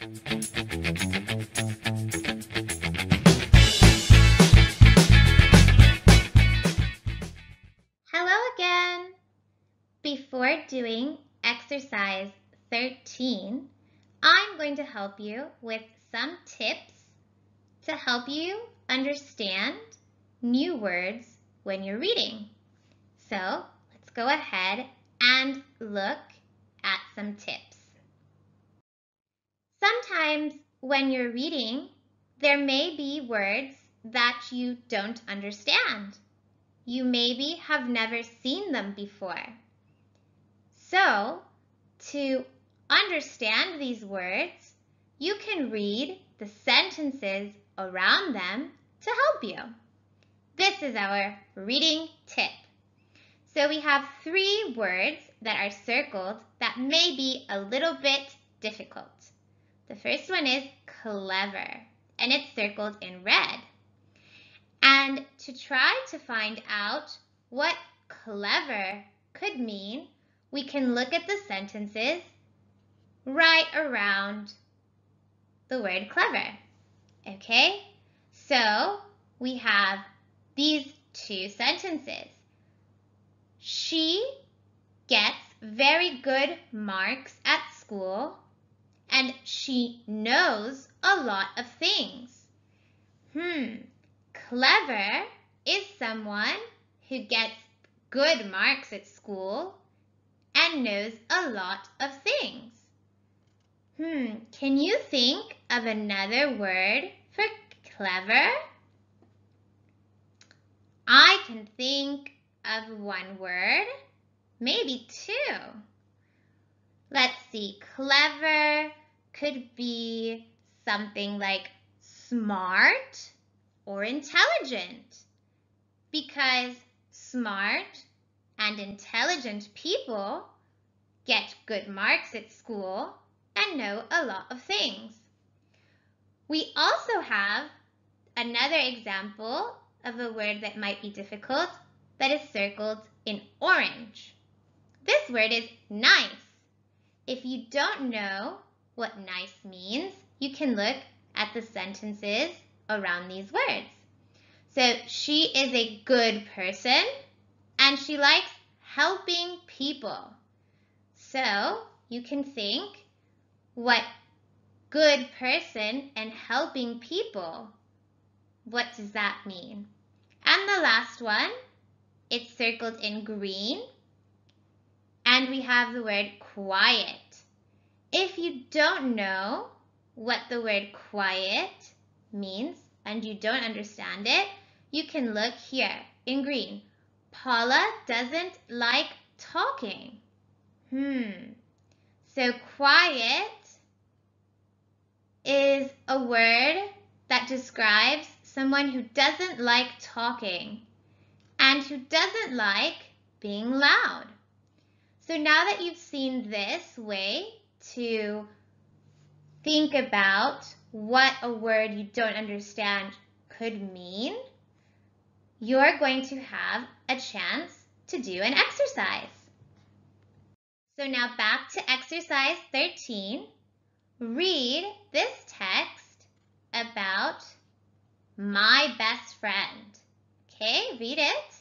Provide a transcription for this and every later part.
Hello again! Before doing exercise 13, I'm going to help you with some tips to help you understand new words when you're reading. So let's go ahead and look at some tips. Sometimes when you're reading, there may be words that you don't understand. You maybe have never seen them before. So, to understand these words, you can read the sentences around them to help you. This is our reading tip. So we have three words that are circled that may be a little bit difficult. The first one is clever, and it's circled in red. And to try to find out what clever could mean, we can look at the sentences right around the word clever. Okay, so we have these two sentences. She gets very good marks at school and she knows a lot of things. Hmm, clever is someone who gets good marks at school and knows a lot of things. Hmm, can you think of another word for clever? I can think of one word, maybe two. Let's see, clever could be something like smart or intelligent because smart and intelligent people get good marks at school and know a lot of things. We also have another example of a word that might be difficult that is circled in orange. This word is nice. If you don't know what nice means, you can look at the sentences around these words. So she is a good person and she likes helping people. So you can think what good person and helping people. What does that mean? And the last one, it's circled in green. And we have the word quiet. If you don't know what the word quiet means and you don't understand it, you can look here in green. Paula doesn't like talking. Hmm. So quiet is a word that describes someone who doesn't like talking and who doesn't like being loud. So now that you've seen this way to think about what a word you don't understand could mean, you're going to have a chance to do an exercise. So now back to exercise 13. Read this text about my best friend. Okay, read it.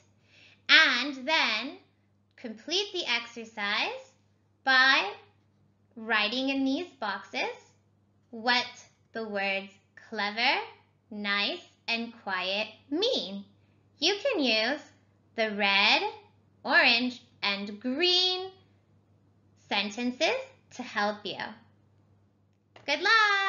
And then complete the exercise by writing in these boxes what the words clever, nice, and quiet mean. You can use the red, orange, and green sentences to help you. Good luck!